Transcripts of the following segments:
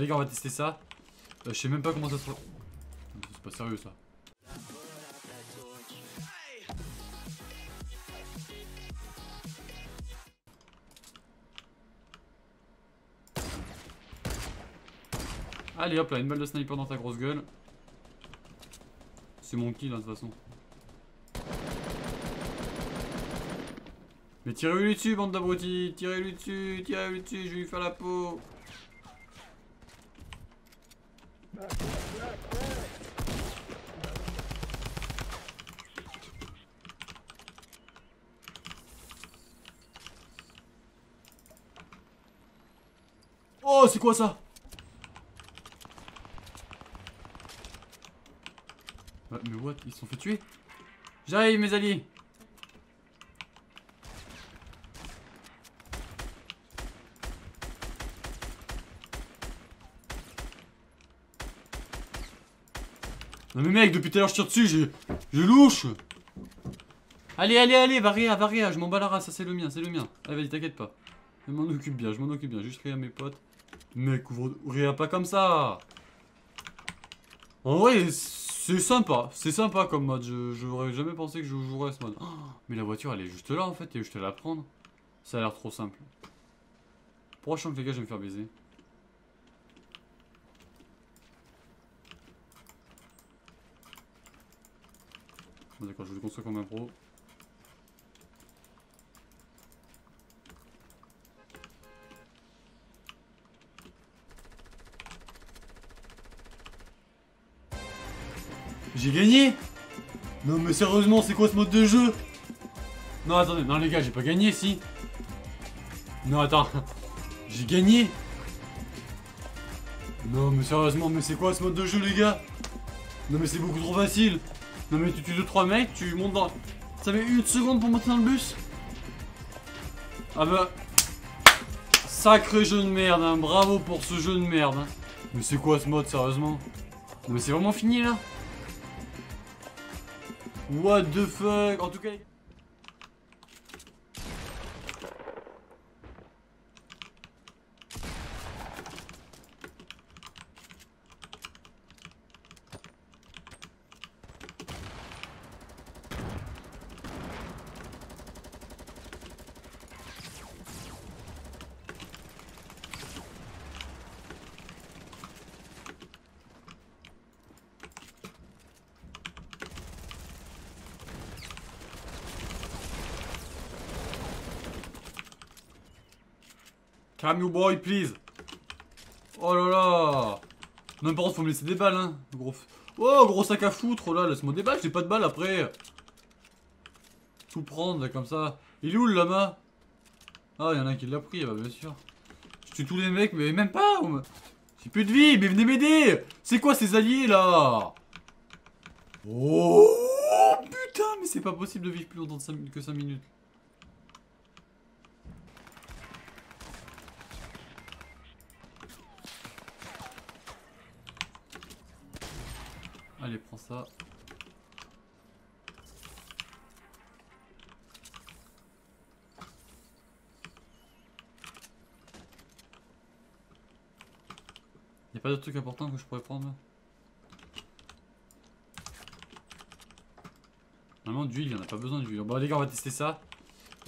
Les gars, on va tester ça. Euh, je sais même pas comment ça se... C'est pas sérieux ça. Allez hop là, une balle de sniper dans ta grosse gueule. C'est mon kill hein, de toute façon. Mais tirez-lui dessus, bande d'abrutis Tirez-lui dessus, tirez-lui dessus, je vais lui faire la peau Oh, c'est quoi ça? Mais what? Ils sont fait tuer? J'arrive, mes alliés Non mais mec, depuis tout à l'heure je tire dessus, j'ai... Je louche Allez, allez, allez, va rien, va rien, je m'en bats la race, ça c'est le mien, c'est le mien. Allez, vas-y, t'inquiète pas. Je m'en occupe bien, je m'en occupe bien, juste rien à mes potes. Mec, ouvre, rien pas comme ça En vrai, c'est sympa, c'est sympa comme mode, j'aurais jamais pensé que je jouerais ce mode. Oh, mais la voiture, elle est juste là en fait, et je te la prendre. Ça a l'air trop simple. Prochain que les gars, je vais me faire baiser? D'accord, je le construire comme un pro. J'ai gagné! Non mais sérieusement, c'est quoi ce mode de jeu? Non attendez, non les gars, j'ai pas gagné si. Non attends, j'ai gagné! Non mais sérieusement, mais c'est quoi ce mode de jeu les gars? Non mais c'est beaucoup trop facile non mais tu tues 2-3 mecs, tu montes dans... Ça met une seconde pour monter dans le bus Ah bah... Sacré jeu de merde, hein. bravo pour ce jeu de merde. Hein. Mais c'est quoi ce mode, sérieusement? Non mais c'est vraiment fini là What the fuck? En tout cas... Calm you boy, please. Oh là là. Non, par contre, faut me laisser des balles, hein. Gros... Oh, gros sac à foutre, là. Laisse-moi des balles, j'ai pas de balles après. Tout prendre, comme ça. Il est où le lama? Ah, il y en a un qui l'a pris, bah, bien sûr. Je tue tous les mecs, mais même pas. J'ai plus de vie, mais venez m'aider. C'est quoi ces alliés, là? Oh, putain, mais c'est pas possible de vivre plus longtemps que 5 minutes. Allez, prends ça. Y'a pas d'autre truc important que je pourrais prendre Normalement d'huile, y'en a pas besoin d'huile. Bon les gars on va tester ça.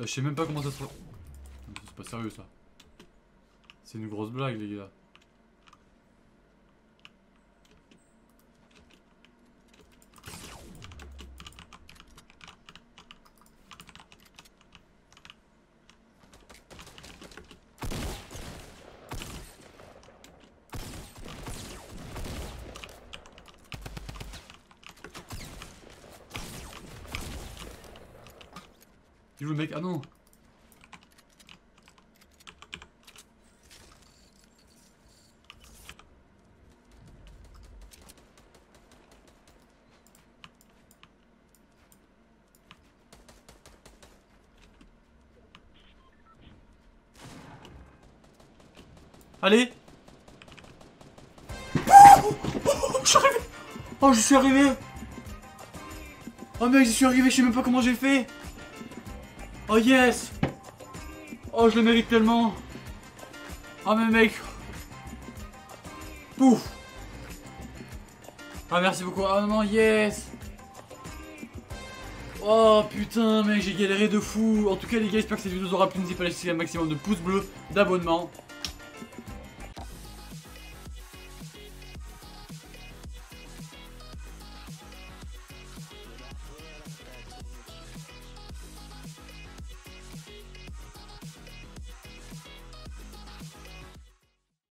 Euh, je sais même pas comment ça se... C'est pas sérieux ça. C'est une grosse blague les gars. Il le mec Ah non. Allez. Oh, Je suis arrivé. Oh je suis arrivé. Oh mec je suis arrivé, je sais même pas comment j'ai fait Oh yes! Oh je le mérite tellement. Oh mais mec. Pouf! Ah merci beaucoup. Ah non, yes! Oh putain mec j'ai galéré de fou. En tout cas les gars j'espère que cette vidéo vous aura plu. N'hésitez pas à laisser un maximum de pouces bleus, d'abonnements